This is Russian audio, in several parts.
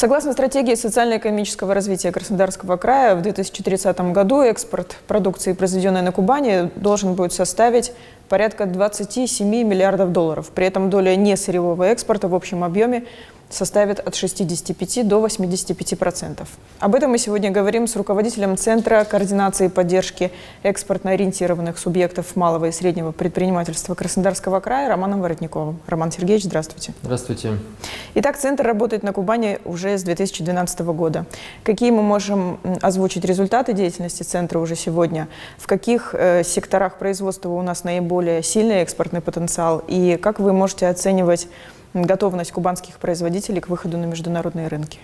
Согласно стратегии социально-экономического развития Краснодарского края, в 2030 году экспорт продукции, произведенной на Кубани, должен будет составить порядка 27 миллиардов долларов. При этом доля несырьевого экспорта в общем объеме составит от 65 до 85 процентов. Об этом мы сегодня говорим с руководителем Центра координации и поддержки экспортно-ориентированных субъектов малого и среднего предпринимательства Краснодарского края Романом Воротниковым. Роман Сергеевич, здравствуйте. Здравствуйте. Итак, Центр работает на Кубани уже с 2012 года. Какие мы можем озвучить результаты деятельности Центра уже сегодня? В каких э, секторах производства у нас наиболее сильный экспортный потенциал? И как вы можете оценивать готовность кубанских производителей к выходу на международные рынки?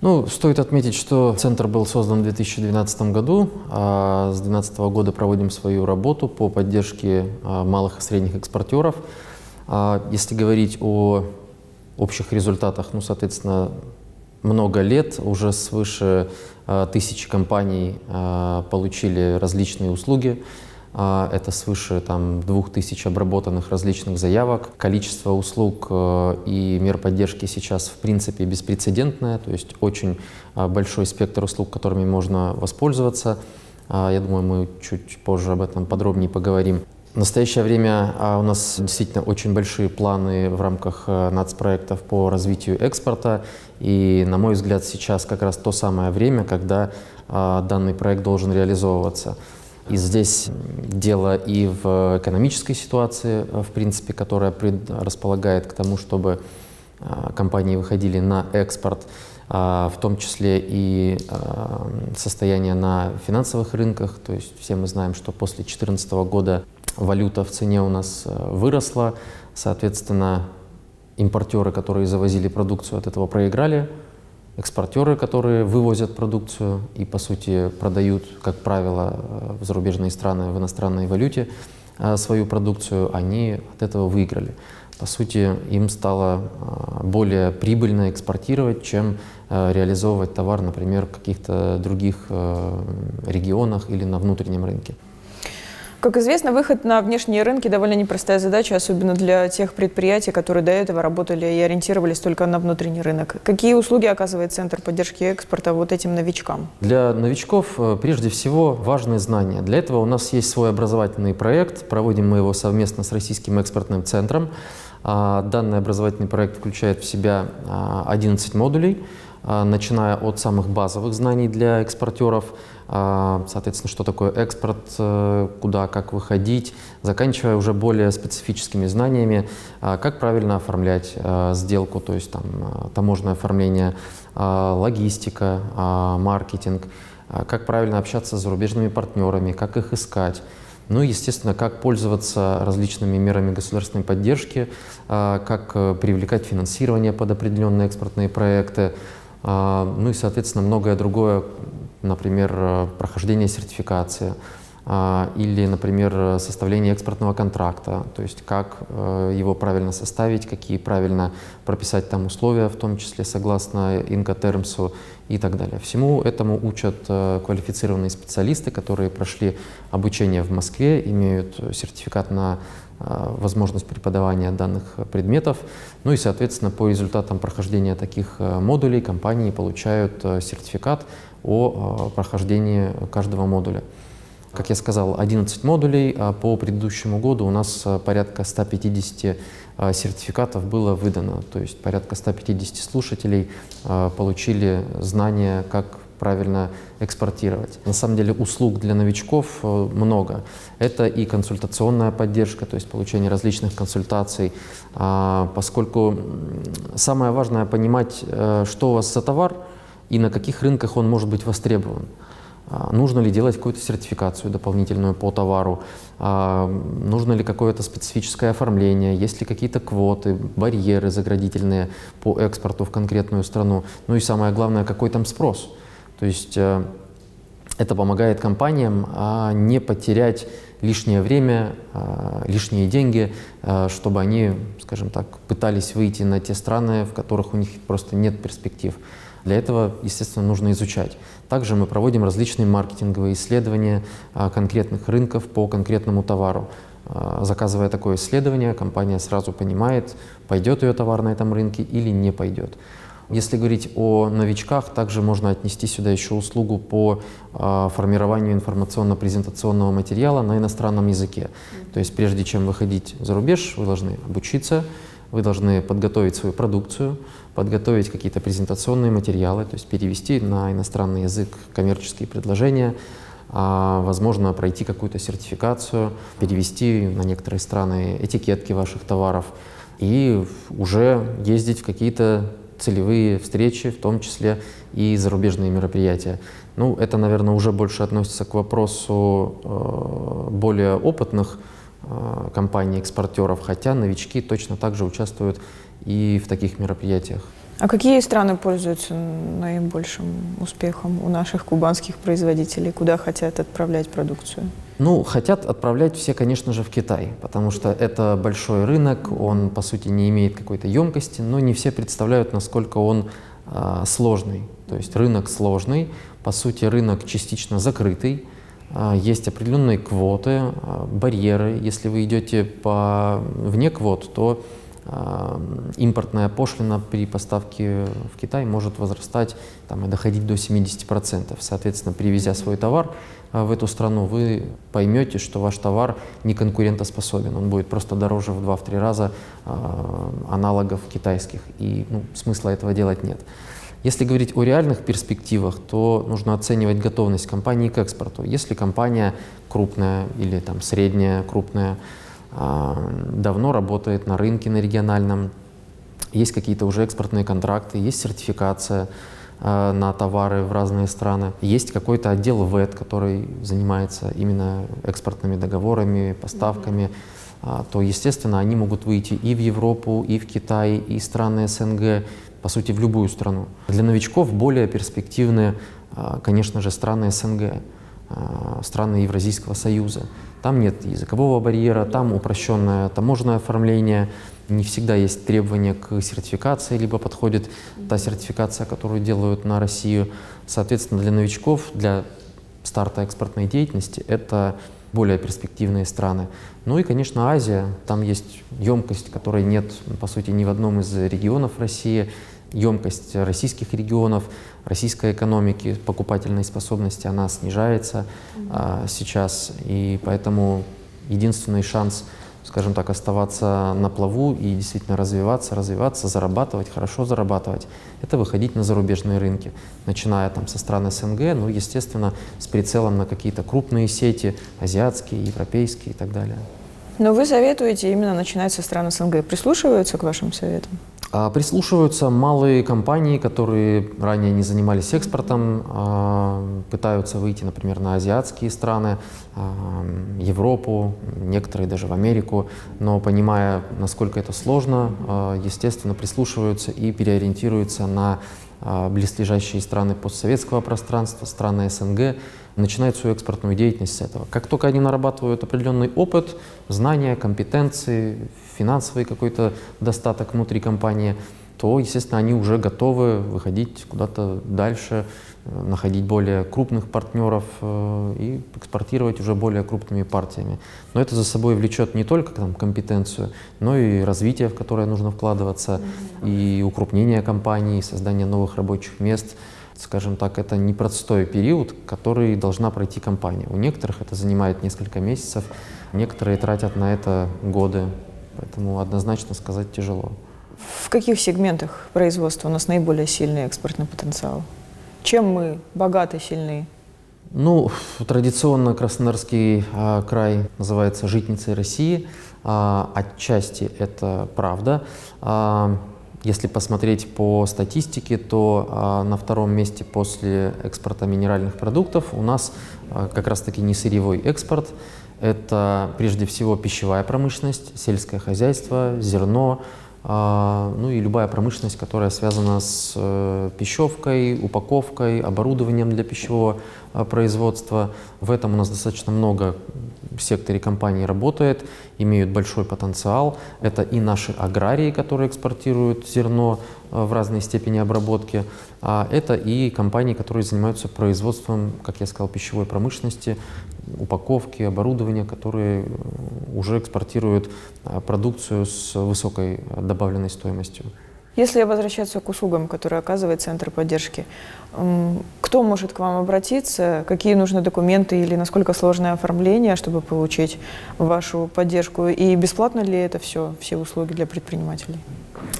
Ну, стоит отметить, что центр был создан в 2012 году. А с 2012 года проводим свою работу по поддержке а, малых и средних экспортеров. А если говорить о общих результатах, ну, соответственно, много лет, уже свыше а, тысячи компаний а, получили различные услуги это свыше там, 2000 обработанных различных заявок. Количество услуг э, и мер поддержки сейчас в принципе беспрецедентное, то есть очень а, большой спектр услуг, которыми можно воспользоваться. А, я думаю, мы чуть позже об этом подробнее поговорим. В настоящее время у нас действительно очень большие планы в рамках э, нацпроектов по развитию экспорта. И, на мой взгляд, сейчас как раз то самое время, когда данный проект должен реализовываться. И здесь дело и в экономической ситуации, в принципе, которая располагает к тому, чтобы а, компании выходили на экспорт, а, в том числе и состояние на финансовых рынках. То есть все мы знаем, что после 2014 года валюта в цене у нас выросла, соответственно, импортеры, которые завозили продукцию, от этого проиграли, экспортеры, которые вывозят продукцию и, по сути, продают, как правило, э, в зарубежные страны в иностранной валюте э, свою продукцию, они от этого выиграли. По сути, им стало э, более прибыльно экспортировать, чем реализовывать товар, например, в каких-то других регионах или на внутреннем рынке. Как известно, выход на внешние рынки довольно непростая задача, особенно для тех предприятий, которые до этого работали и ориентировались только на внутренний рынок. Какие услуги оказывает Центр поддержки экспорта вот этим новичкам? Для новичков э, прежде всего важные знания. Для этого у нас есть свой образовательный проект, проводим мы его совместно с Российским экспортным центром. А, данный образовательный проект включает в себя 11 а, модулей, а, начиная от самых базовых знаний для экспортеров – соответственно, что такое экспорт, э, куда, как выходить, заканчивая уже более специфическими знаниями, а, как правильно оформлять э, сделку, то есть там э, таможенное оформление, а, логистика, маркетинг, как правильно общаться с зарубежными партнерами, как их искать. Ну и, естественно, как пользоваться различными мерами государственной поддержки, как привлекать финансирование под определенные экспортные проекты, ну и, соответственно, многое другое, например, э, прохождение сертификации а, или, например, составление экспортного контракта, то есть как э, его правильно составить, какие правильно прописать там условия, в том числе согласно инкотермсу и так далее. Всему этому учат э, квалифицированные специалисты, которые прошли обучение в Москве, имеют сертификат на возможность преподавания данных предметов. Ну и, соответственно, по результатам прохождения таких модулей компании получают сертификат о прохождении каждого модуля. Как я сказал, 11 модулей, а по предыдущему году у нас а, порядка 150 а, сертификатов было выдано, то есть порядка 150 слушателей получили знания, как правильно экспортировать. На самом деле услуг для новичков много. Это и консультационная поддержка, то есть получение различных консультаций, поскольку самое важное понимать, э, что у вас за товар – и на каких рынках он может быть востребован. А, нужно ли делать какую-то сертификацию дополнительную по товару? А, нужно ли какое-то специфическое оформление? Есть ли какие-то квоты, барьеры заградительные по экспорту в конкретную страну? Ну и самое главное, какой там спрос? То есть э, это помогает компаниям а, не потерять лишнее время, лишние деньги, чтобы они, скажем так, пытались выйти на те страны, в которых у них просто нет перспектив. Для этого, естественно, нужно изучать. Также мы проводим различные маркетинговые исследования а, конкретных рынков по конкретному товару. А, заказывая такое исследование, компания сразу понимает, пойдет ее товар на этом рынке или не пойдет. Если говорить о новичках, также можно отнести сюда еще услугу по э, формированию информационно-презентационного материала на иностранном языке. То есть прежде чем выходить за рубеж, вы должны обучиться, вы должны подготовить свою продукцию, подготовить какие-то презентационные материалы, то есть перевести на иностранный язык коммерческие предложения, а, возможно, пройти какую-то сертификацию, перевести на некоторые страны этикетки ваших товаров и уже ездить в какие-то целевые встречи, в том числе и зарубежные мероприятия. Ну, это, наверное, уже больше относится к вопросу э, более опытных компаний-экспортеров, хотя новички точно так же участвуют и в таких мероприятиях. А какие страны пользуются наибольшим успехом у наших кубанских производителей? Куда хотят отправлять продукцию? Ну, хотят отправлять все, конечно же, в Китай, потому что это большой рынок, он, по сути, не имеет какой-то емкости, но не все представляют, насколько он э, сложный. То есть рынок сложный, по сути, рынок частично закрытый, э, есть определенные квоты, э, барьеры. Если вы идете по вне квот, то импортная пошлина при поставке в Китай может возрастать там, и доходить до 70%. Соответственно, привезя свой товар в эту страну, вы поймете, что ваш товар не конкурентоспособен. Он будет просто дороже в 2-3 раза аналогов китайских. И ну, смысла этого делать нет. Если говорить о реальных перспективах, то нужно оценивать готовность компании к экспорту. Если компания крупная или там, средняя, крупная, а, давно работает на рынке на региональном, есть какие-то уже экспортные контракты, есть сертификация а, на товары в разные страны, есть какой-то отдел ВЭД, который занимается именно экспортными договорами, поставками, а, то, естественно, они могут выйти и в Европу, и в Китай, и страны СНГ, по сути, в любую страну. Для новичков более перспективны, конечно же, страны СНГ, страны Евразийского союза. Там нет языкового барьера, там упрощенное таможенное оформление, не всегда есть требования к сертификации, либо подходит та сертификация, которую делают на Россию. Соответственно, для новичков, для старта экспортной деятельности это более перспективные страны. Ну и, конечно, Азия. Там есть емкость, которой нет, по сути, ни в одном из регионов России емкость российских регионов, российской экономики, покупательной способности, она снижается а, сейчас, и поэтому единственный шанс, скажем так, оставаться на плаву и действительно развиваться, развиваться, зарабатывать, хорошо зарабатывать, это выходить на зарубежные рынки, начиная там со стран СНГ, ну, естественно, с прицелом на какие-то крупные сети, азиатские, европейские и так далее. Но вы советуете именно начинать со стран СНГ. Прислушиваются к вашим советам? А, прислушиваются малые компании, которые ранее не занимались экспортом, а, пытаются выйти, например, на азиатские страны, а, Европу, некоторые даже в Америку, но понимая, насколько это сложно, естественно, прислушиваются и переориентируются на близлежащие страны постсоветского пространства, страны СНГ, начинают свою экспортную деятельность с этого. Как только они нарабатывают определенный опыт, знания, компетенции, финансовый какой-то достаток внутри компании, то, естественно, они уже готовы выходить куда-то дальше, э, находить более крупных партнеров э, и экспортировать уже более крупными партиями. Но это за собой влечет не только там, компетенцию, но и развитие, в которое нужно вкладываться, и укрупнение компании, и создание новых рабочих мест. Скажем так, это непростой период, который должна пройти компания. У некоторых это занимает несколько месяцев, некоторые тратят на это годы, Поэтому однозначно сказать тяжело. В каких сегментах производства у нас наиболее сильный экспортный потенциал? Чем мы богаты, сильны? Ну, традиционно Краснодарский а, край называется житницей России. А, отчасти это правда. А, если посмотреть по статистике, то а, на втором месте после экспорта минеральных продуктов у нас а, как раз-таки не сырьевой экспорт, это прежде всего пищевая промышленность, сельское хозяйство, зерно, а, ну и любая промышленность, которая связана с э, пищевкой, упаковкой, оборудованием для пищевого а, производства. В этом у нас достаточно много в секторе компаний работает, имеют большой потенциал. Это и наши аграрии, которые экспортируют зерно а, в разной степени обработки. А это и компании, которые занимаются производством, как я сказал, пищевой промышленности, упаковки, оборудования, которые уже экспортируют продукцию с высокой добавленной стоимостью. Если возвращаться к услугам, которые оказывает Центр поддержки, кто может к вам обратиться, какие нужны документы или насколько сложное оформление, чтобы получить вашу поддержку, и бесплатно ли это все, все услуги для предпринимателей?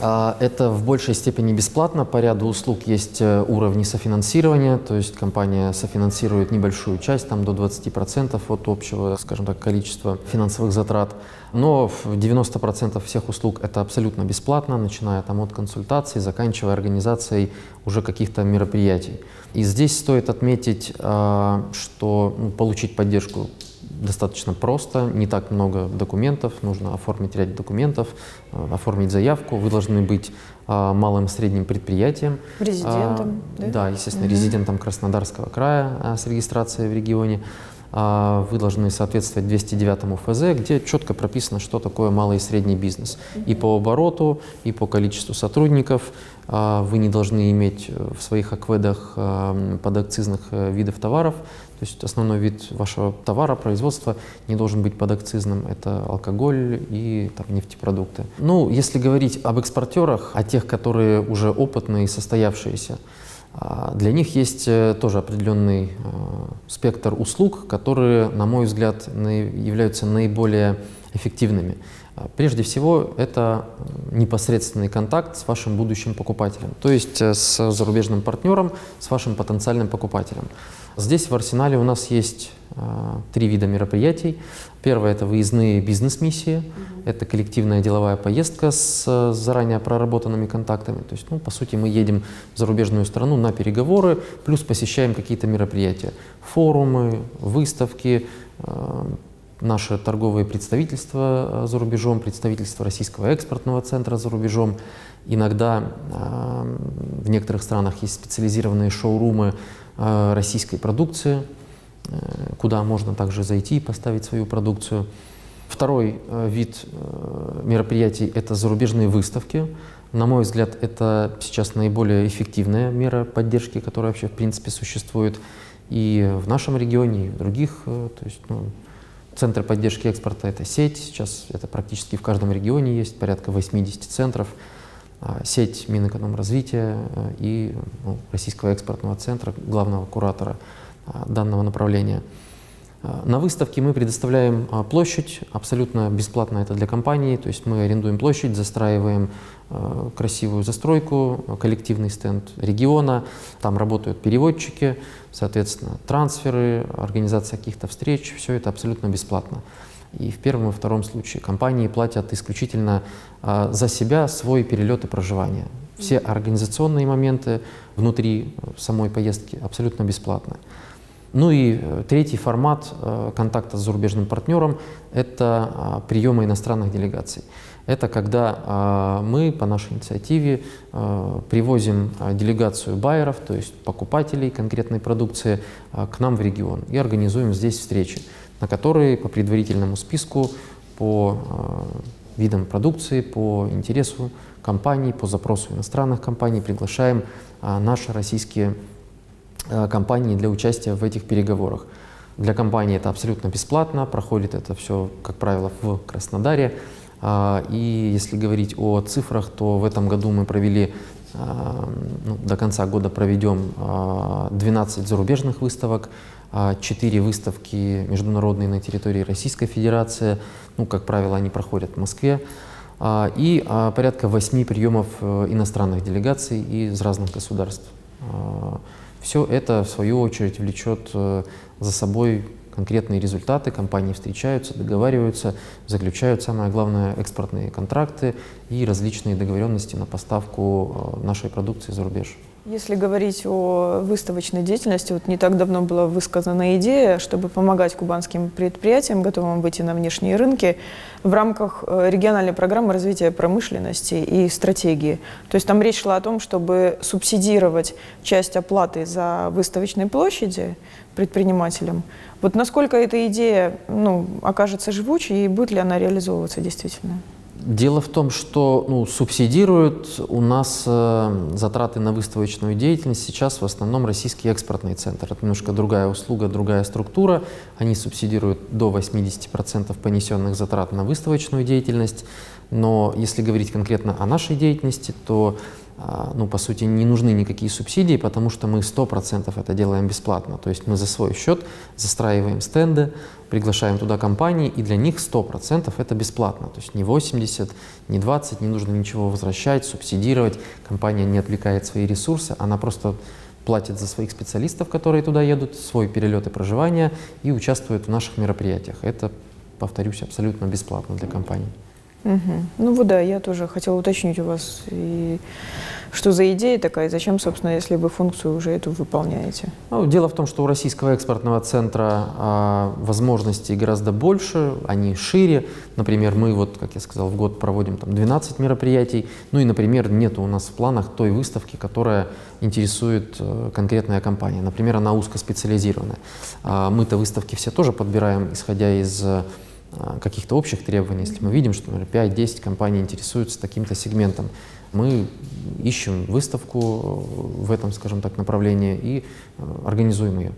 А, это в большей степени бесплатно. По ряду услуг есть э, уровни софинансирования, то есть компания софинансирует небольшую часть, там до 20% от общего, скажем так, количества финансовых затрат. Но в 90% всех услуг это абсолютно бесплатно, начиная там от консультаций, заканчивая организацией уже каких-то мероприятий. И здесь стоит отметить, а, что ну, получить поддержку достаточно просто, не так много документов, нужно оформить ряд документов, э, оформить заявку, вы должны быть а, малым и средним предприятием. Резидентом, а, да? Да, естественно, угу. резидентом Краснодарского края а, с регистрацией в регионе. А, вы должны соответствовать 209 ФЗ, где четко прописано, что такое малый и средний бизнес. И по обороту, и по количеству сотрудников. А, вы не должны иметь в своих акведах а, подакцизных э, видов товаров. То есть основной вид вашего товара, производства не должен быть подакцизным. Это алкоголь и там, нефтепродукты. Ну, если говорить об экспортерах, о тех, которые уже опытные и состоявшиеся, для них есть э, тоже определенный э, спектр услуг, которые, на мой взгляд, являются наиболее эффективными. А, прежде всего, это непосредственный контакт с вашим будущим покупателем, то есть э, с зарубежным партнером, с вашим потенциальным покупателем. Здесь в арсенале у нас есть э, три вида мероприятий. Первое – это выездные бизнес-миссии. Угу. Это коллективная деловая поездка с, с заранее проработанными контактами. То есть, ну, по сути, мы едем в зарубежную страну на переговоры, плюс посещаем какие-то мероприятия. Форумы, выставки, э, наши торговые представительства э, за рубежом, представительство Российского экспортного центра за рубежом. Иногда э, в некоторых странах есть специализированные шоурумы Э, российской продукции, э, куда можно также зайти и поставить свою продукцию. Второй э, вид мероприятий – это зарубежные выставки. На мой взгляд, это сейчас наиболее эффективная мера поддержки, которая вообще в принципе существует и в нашем регионе, и в других. То есть, ну, центры поддержки экспорта – это сеть, сейчас это практически в каждом регионе есть, порядка 80 центров – сеть Минэкономразвития э, и ну, Российского экспортного центра, главного куратора а, данного направления. А, на выставке мы предоставляем площадь, абсолютно бесплатно это для компании, то есть мы арендуем площадь, застраиваем красивую застройку, коллективный стенд региона, там работают переводчики, соответственно, трансферы, организация каких-то встреч, все это абсолютно бесплатно. И в первом и втором случае компании платят исключительно а, за себя свой перелет и проживание. Все организационные моменты внутри э, самой поездки абсолютно бесплатны. Ну и э, третий формат э, контакта с зарубежным партнером – это а, приемы иностранных делегаций. Это когда а, мы по нашей инициативе привозим делегацию байеров, то есть покупателей конкретной продукции, к нам в регион и организуем здесь встречи на которые по предварительному списку, по э, видам продукции, по интересу компаний, по запросу иностранных компаний приглашаем э, наши российские э, компании для участия в этих переговорах. Для компании это абсолютно бесплатно, проходит это все, как правило, в Краснодаре. И если говорить о цифрах, то в этом году мы провели, ну, до конца года проведем 12 зарубежных выставок, четыре выставки международные на территории Российской Федерации, ну, как правило, они проходят в Москве, а, и а, порядка восьми приемов э, иностранных делегаций из разных государств. Все это, в свою очередь, влечет э, за собой конкретные результаты, компании встречаются, договариваются, заключают, самое главное, экспортные контракты и различные договоренности на поставку э, нашей продукции за рубеж. Если говорить о выставочной деятельности, вот не так давно была высказана идея, чтобы помогать кубанским предприятиям, готовым выйти на внешние рынки, в рамках э, региональной программы развития промышленности и стратегии. То есть там речь шла о том, чтобы субсидировать часть оплаты за выставочные площади предпринимателям. Вот насколько эта идея ну, окажется живучей и будет ли она реализовываться действительно? Дело в том, что ну, субсидируют у нас э, затраты на выставочную деятельность сейчас в основном российский экспортный центр. Это немножко другая услуга, другая структура. Они субсидируют до 80% понесенных затрат на выставочную деятельность. Но если говорить конкретно о нашей деятельности, то ну, по сути, не нужны никакие субсидии, потому что мы 100% это делаем бесплатно. То есть мы за свой счет застраиваем стенды, приглашаем туда компании, и для них 100% это бесплатно. То есть не 80, не 20, не нужно ничего возвращать, субсидировать. Компания не отвлекает свои ресурсы, она просто платит за своих специалистов, которые туда едут, свой перелет и проживание, и участвует в наших мероприятиях. Это, повторюсь, абсолютно бесплатно для компании. Угу. Ну вот да, я тоже хотела уточнить у вас, и что за идея такая, зачем, собственно, если вы функцию уже эту выполняете? Ну, дело в том, что у Российского экспортного центра а, возможностей гораздо больше, они шире. Например, мы, вот, как я сказал, в год проводим там, 12 мероприятий. Ну и, например, нет у нас в планах той выставки, которая интересует э, конкретная компания. Например, она узкоспециализированная. А, мы-то выставки все тоже подбираем, исходя из каких-то общих требований, если мы видим, что, например, 5-10 компаний интересуются таким-то сегментом, мы ищем выставку в этом, скажем так, направлении и э, организуем ее.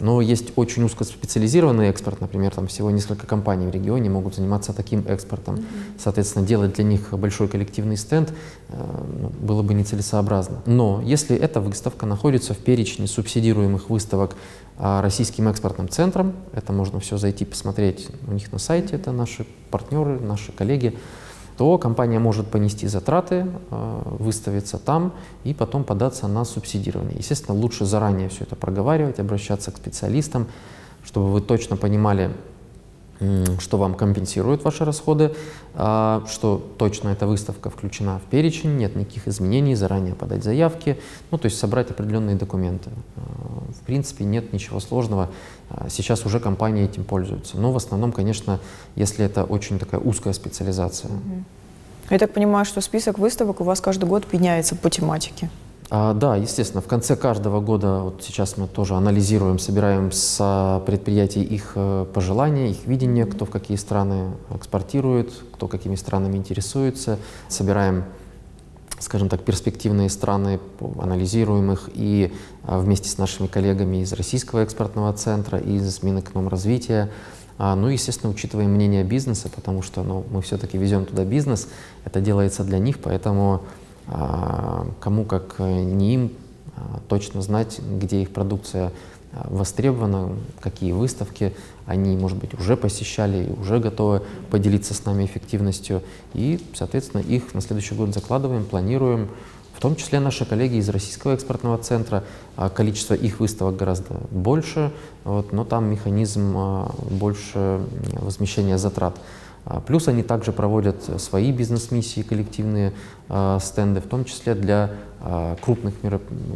Но есть очень узкоспециализированный экспорт, например, там всего несколько компаний в регионе могут заниматься таким экспортом. Соответственно, делать для них большой коллективный стенд э, ну, было бы нецелесообразно. Но если эта выставка находится в перечне субсидируемых выставок а, Российским экспортным центром, это можно все зайти посмотреть у них на сайте, это наши партнеры, наши коллеги, то компания может понести затраты, э, выставиться там и потом податься на субсидирование. Естественно, лучше заранее все это проговаривать, обращаться к специалистам, чтобы вы точно понимали, что вам компенсируют ваши расходы, а, что точно эта выставка включена в перечень, нет никаких изменений, заранее подать заявки, ну, то есть собрать определенные документы. А, в принципе, нет ничего сложного. А, сейчас уже компании этим пользуются. Но в основном, конечно, если это очень такая узкая специализация. Я так понимаю, что список выставок у вас каждый год меняется по тематике. А, да, естественно, в конце каждого года, вот сейчас мы тоже анализируем, собираем с предприятий их э, пожелания, их видение, кто в какие страны экспортирует, кто какими странами интересуется, собираем скажем так, перспективные страны, анализируем их и а, вместе с нашими коллегами из Российского экспортного центра, из Минэкономразвития, а, ну, естественно, учитываем мнение бизнеса, потому что ну, мы все-таки везем туда бизнес, это делается для них, поэтому кому как не им а, точно знать, где их продукция а, востребована, какие выставки они, может быть, уже посещали и уже готовы поделиться с нами эффективностью. И, соответственно, их на следующий год закладываем, планируем. В том числе наши коллеги из Российского экспортного центра, количество их выставок гораздо больше, вот, но там механизм больше возмещения затрат. А, плюс они также проводят свои бизнес-миссии, коллективные э, стенды, в том числе для э, крупных,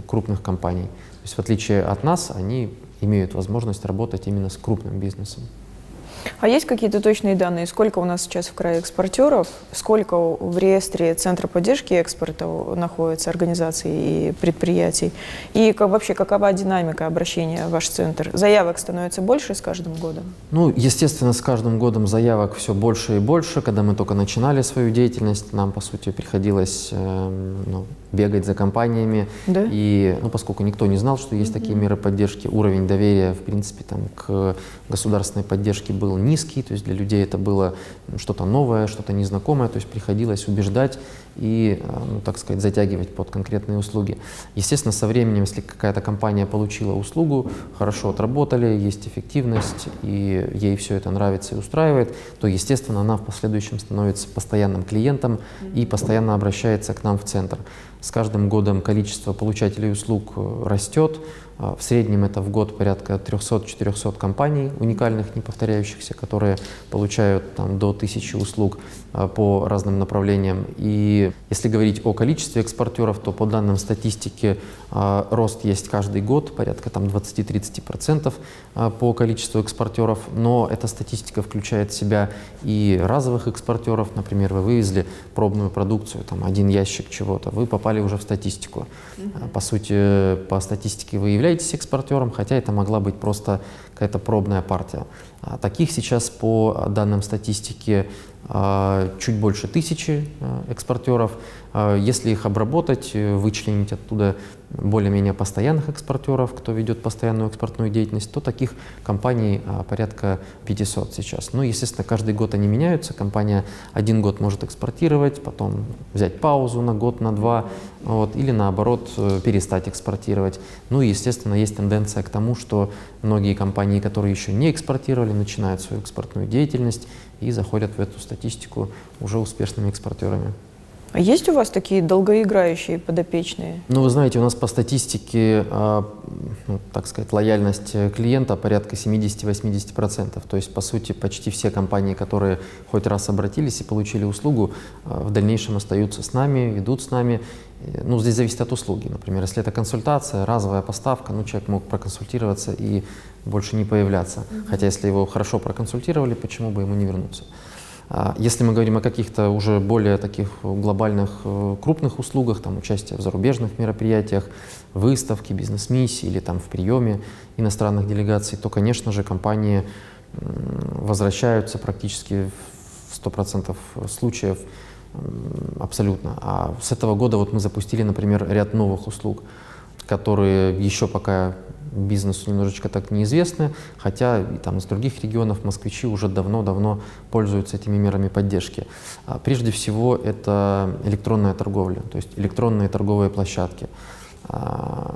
крупных компаний. То есть в отличие от нас, они имеют возможность работать именно с крупным бизнесом. А есть какие-то точные данные, сколько у нас сейчас в крае экспортеров, сколько в реестре Центра поддержки экспорта находится организаций и предприятий, и как, вообще какова динамика обращения в ваш центр? Заявок становится больше с каждым годом? Ну, естественно, с каждым годом заявок все больше и больше. Когда мы только начинали свою деятельность, нам, по сути, приходилось э, ну, бегать за компаниями. Да? И, ну, поскольку никто не знал, что есть mm-hmm. такие меры поддержки, уровень доверия, в принципе, там, к государственной поддержке был низкий, то есть для людей это было что-то новое, что-то незнакомое, то есть приходилось убеждать и, э, ну, так сказать, затягивать под конкретные услуги. Естественно, со временем, если какая-то компания получила услугу, хорошо отработали, есть эффективность, и ей все это нравится и устраивает, то, естественно, она в последующем становится постоянным клиентом и постоянно обращается к нам в центр. С каждым годом количество получателей услуг э, растет, в среднем это в год порядка 300-400 компаний уникальных, не повторяющихся, которые получают там, до 1000 услуг а, по разным направлениям. И если говорить о количестве экспортеров, то по данным статистики а, рост есть каждый год, порядка там 20-30% по количеству экспортеров. Но эта статистика включает в себя и разовых экспортеров. Например, вы вывезли пробную продукцию, там один ящик чего-то, вы попали уже в статистику. По сути, по статистике вы являетесь экспортером, хотя это могла быть просто какая-то пробная партия. А таких сейчас по данным статистики а, чуть больше тысячи а, экспортеров. Если их обработать, вычленить оттуда более-менее постоянных экспортеров, кто ведет постоянную экспортную деятельность, то таких компаний порядка 500 сейчас. Ну, естественно, каждый год они меняются. Компания один год может экспортировать, потом взять паузу на год, на два, вот, или наоборот э, перестать экспортировать. Ну и, естественно, есть тенденция к тому, что многие компании, которые еще не экспортировали, начинают свою экспортную деятельность и заходят в эту статистику уже успешными экспортерами. А есть у вас такие долгоиграющие подопечные? Ну, вы знаете, у нас по статистике, а, ну, так сказать, лояльность клиента порядка 70-80%. То есть, по сути, почти все компании, которые хоть раз обратились и получили услугу, а, в дальнейшем остаются с нами, идут с нами. Ну, здесь зависит от услуги. Например, если это консультация, разовая поставка, ну, человек мог проконсультироваться и больше не появляться. Mm-hmm. Хотя, если его хорошо проконсультировали, почему бы ему не вернуться? А если мы говорим о каких-то уже более таких глобальных э, крупных услугах, там участие в зарубежных мероприятиях, выставки, бизнес-миссии или там в приеме иностранных делегаций, то, конечно же, компании возвращаются практически в 100% случаев абсолютно. А с этого года вот мы запустили, например, ряд новых услуг, которые еще пока бизнесу немножечко так неизвестны, хотя и там из других регионов москвичи уже давно-давно пользуются этими мерами поддержки. А прежде всего это электронная торговля, то есть электронные торговые площадки. А,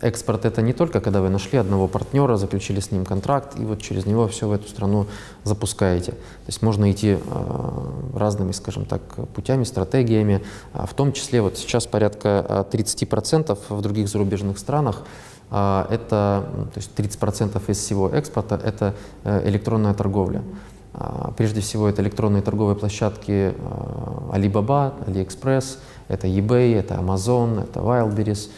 экспорт это не только когда вы нашли одного партнера, заключили с ним контракт, и вот через него все в эту страну запускаете. То есть можно идти а, разными, скажем так, путями, стратегиями. В том числе вот сейчас порядка 30% в других зарубежных странах это ну, то есть 30% из всего экспорта – это э, электронная торговля. А, прежде всего, это электронные торговые площадки а, Alibaba, AliExpress, это eBay, это Amazon, это Wildberries.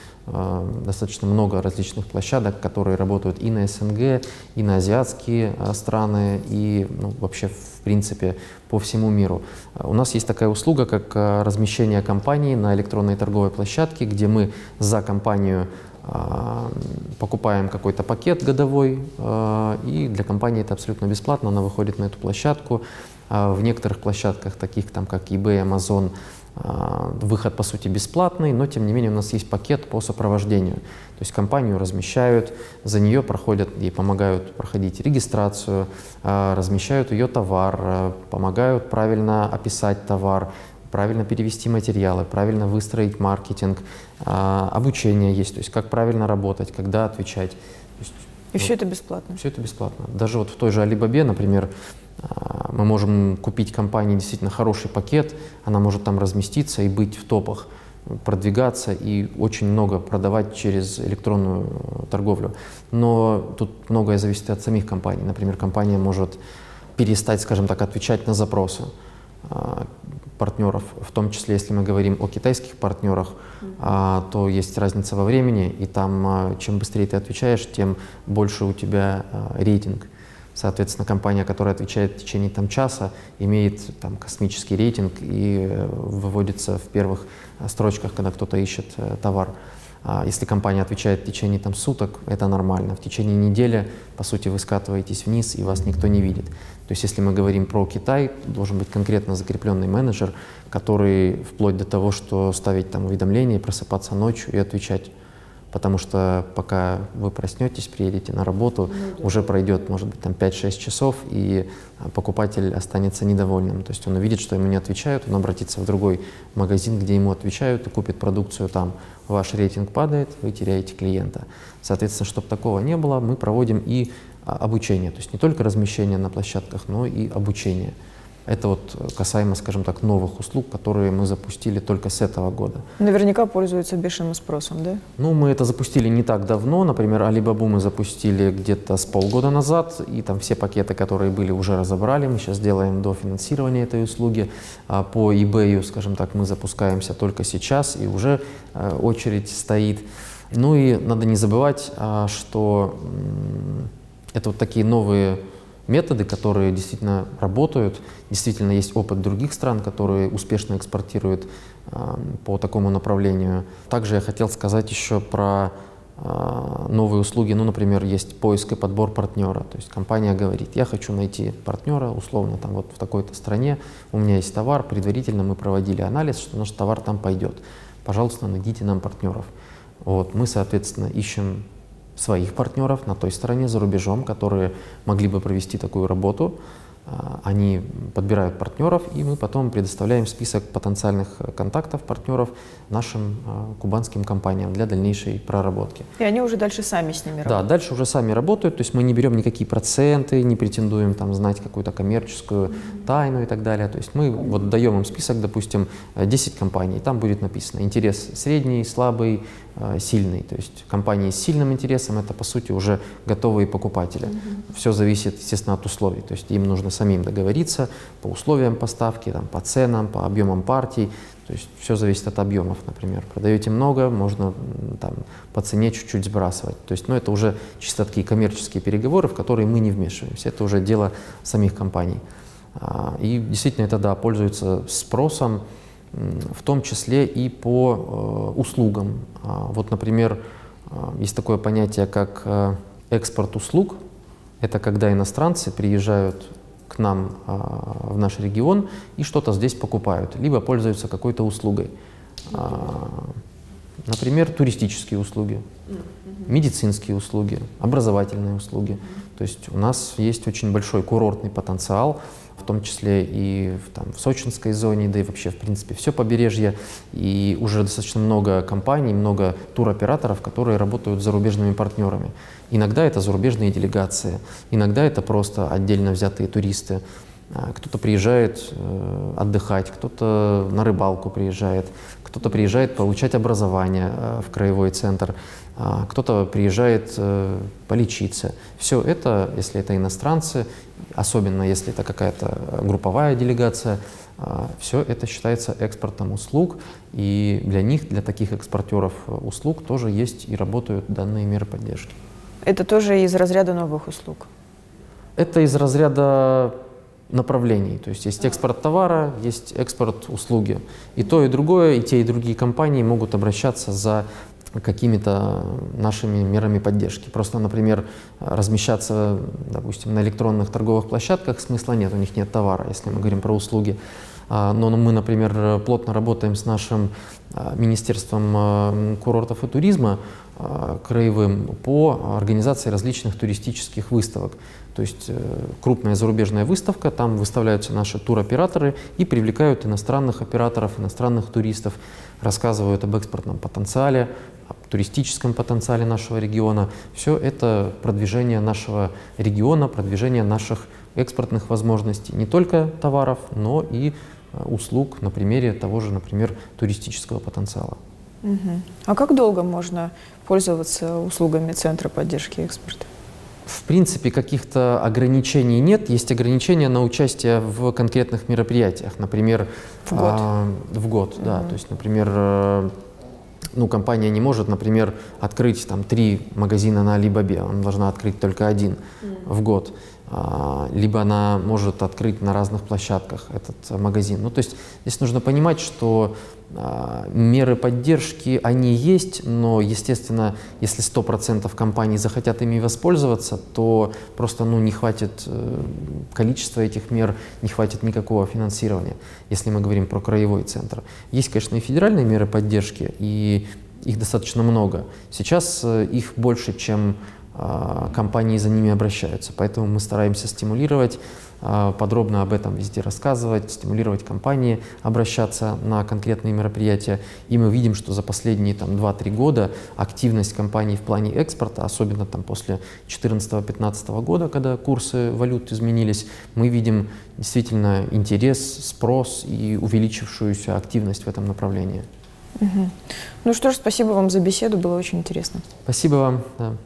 Достаточно много различных площадок, которые работают и на СНГ, и на азиатские страны, и ну, вообще, в принципе, по всему миру. У нас есть такая услуга, как размещение компании на электронной торговой площадке, где мы за компанию а, покупаем какой-то пакет годовой, а, и для компании это абсолютно бесплатно, она выходит на эту площадку. А в некоторых площадках, таких там как eBay, Amazon, выход по сути бесплатный, но тем не менее у нас есть пакет по сопровождению. То есть компанию размещают, за нее проходят и помогают проходить регистрацию, размещают ее товар, помогают правильно описать товар, правильно перевести материалы, правильно выстроить маркетинг, а, обучение есть, то есть как правильно работать, когда отвечать. Есть, и вот, все это бесплатно? Все это бесплатно. Даже вот в той же Alibaba, например, а, мы можем купить компании действительно хороший пакет, она может там разместиться и быть в топах, продвигаться и очень много продавать через электронную торговлю. Но тут многое зависит от самих компаний. Например, компания может перестать, скажем так, отвечать на запросы. Партнеров, в том числе, если мы говорим о китайских партнерах, а, то есть разница во времени, и там а, чем быстрее ты отвечаешь, тем больше у тебя а, рейтинг. Соответственно, компания, которая отвечает в течение там, часа, имеет там, космический рейтинг и э, выводится в первых строчках, когда кто-то ищет э, товар. А если компания отвечает в течение там, суток, это нормально. В течение недели, по сути, вы скатываетесь вниз, и вас никто не видит. То есть если мы говорим про Китай, должен быть конкретно закрепленный менеджер, который вплоть до того, что ставить там уведомления, просыпаться ночью и отвечать потому что пока вы проснетесь, приедете на работу, ну, да. уже пройдет, может быть, там 5-6 часов, и а, покупатель останется недовольным. То есть он увидит, что ему не отвечают, он обратится в другой магазин, где ему отвечают, и купит продукцию там. Ваш рейтинг падает, вы теряете клиента. Соответственно, чтобы такого не было, мы проводим и а, обучение, то есть не только размещение на площадках, но и обучение. Это вот касаемо, скажем так, новых услуг, которые мы запустили только с этого года. Наверняка пользуются бешеным спросом, да? Ну, мы это запустили не так давно. Например, Alibaba мы запустили где-то с полгода назад, и там все пакеты, которые были, уже разобрали. Мы сейчас делаем до финансирования этой услуги. А по eBay, скажем так, мы запускаемся только сейчас, и уже э, очередь стоит. Ну и надо не забывать, а, что это вот такие новые методы, которые действительно работают. Действительно есть опыт других стран, которые успешно экспортируют э, по такому направлению. Также я хотел сказать еще про а, новые услуги, ну, например, есть поиск и подбор партнера. То есть компания говорит, я хочу найти партнера, условно, там вот в такой-то стране, у меня есть товар, предварительно мы проводили анализ, что наш товар там пойдет. Пожалуйста, найдите нам партнеров. Вот, мы, соответственно, ищем своих партнеров на той стороне, за рубежом, которые могли бы провести такую работу. А, они подбирают партнеров, и мы потом предоставляем список потенциальных э, контактов партнеров нашим а, кубанским компаниям для дальнейшей проработки. И они уже дальше сами с ними работают? Да, дальше уже сами работают, то есть мы не берем никакие проценты, не претендуем там знать какую-то коммерческую тайну и так далее. То есть мы вот даем им список, допустим, 10 компаний, там будет написано интерес средний, слабый, Э, сильный. То есть компании с сильным интересом это по сути уже готовые покупатели. Mm-hmm. Все зависит, естественно, от условий. То есть им нужно самим договориться по условиям поставки, там, по ценам, по объемам партий. То есть все зависит от объемов, например. Продаете много, можно там, по цене чуть-чуть сбрасывать. То есть ну, это уже чисто такие коммерческие переговоры, в которые мы не вмешиваемся. Это уже дело самих компаний. А, и действительно это, да, пользуется спросом в том числе и по э, услугам. А, вот, например, э, есть такое понятие, как э, экспорт услуг. Это когда иностранцы приезжают к нам в наш регион и что-то здесь покупают, либо пользуются какой-то услугой. А, например, туристические услуги, медицинские услуги, образовательные услуги. То есть у нас есть очень большой курортный потенциал, в том числе и в, там, в Сочинской зоне, да и вообще, в принципе, все побережье. И уже достаточно много компаний, много туроператоров, которые работают с зарубежными партнерами. Иногда это зарубежные делегации, иногда это просто отдельно взятые туристы. А, кто-то приезжает э, отдыхать, кто-то на рыбалку приезжает, кто-то приезжает получать образование э, в краевой центр, кто-то приезжает э, полечиться. Все это, если это иностранцы, особенно если это какая-то групповая делегация, а, все это считается экспортом услуг, и для них, для таких экспортеров услуг тоже есть и работают данные меры поддержки. Это тоже из разряда новых услуг? Это из разряда направлений. То есть есть экспорт товара, есть экспорт услуги. И то, и другое, и те, и другие компании могут обращаться за какими-то нашими мерами поддержки. Просто, например, размещаться, допустим, на электронных торговых площадках смысла нет, у них нет товара, если мы говорим про услуги. А, но мы, например, плотно работаем с нашим а, Министерством а, курортов и туризма краевым по организации различных туристических выставок. То есть э, крупная зарубежная выставка, там выставляются наши туроператоры и привлекают иностранных операторов, иностранных туристов, рассказывают об экспортном потенциале, о туристическом потенциале нашего региона. Все это продвижение нашего региона, продвижение наших экспортных возможностей, не только товаров, но и э, услуг на примере того же, например, туристического потенциала. Угу. А как долго можно пользоваться услугами Центра поддержки экспорта? В принципе, каких-то ограничений нет. Есть ограничения на участие в конкретных мероприятиях. Например, в год. А, в год, mm да. То есть, например, э, ну, компания не может, например, открыть там три магазина на Алибабе, она должна открыть только один mm в год. А, либо она может открыть на разных площадках этот магазин. Ну, то есть здесь нужно понимать, что меры поддержки, они есть, но, естественно, если 100% компаний захотят ими воспользоваться, то просто ну, не хватит э, количества этих мер, не хватит никакого финансирования, если мы говорим про краевой центр. Есть, конечно, и федеральные меры поддержки, и их достаточно много. Сейчас э, их больше, чем а, компании за ними обращаются. Поэтому мы стараемся стимулировать, а, подробно об этом везде рассказывать, стимулировать компании обращаться на конкретные мероприятия. И мы видим, что за последние там, 2-3 года активность компаний в плане экспорта, особенно там, после 2014-2015 года, когда курсы валют изменились, мы видим действительно интерес, спрос и увеличившуюся активность в этом направлении. Угу. Ну что ж, спасибо вам за беседу, было очень интересно. Спасибо вам. Да.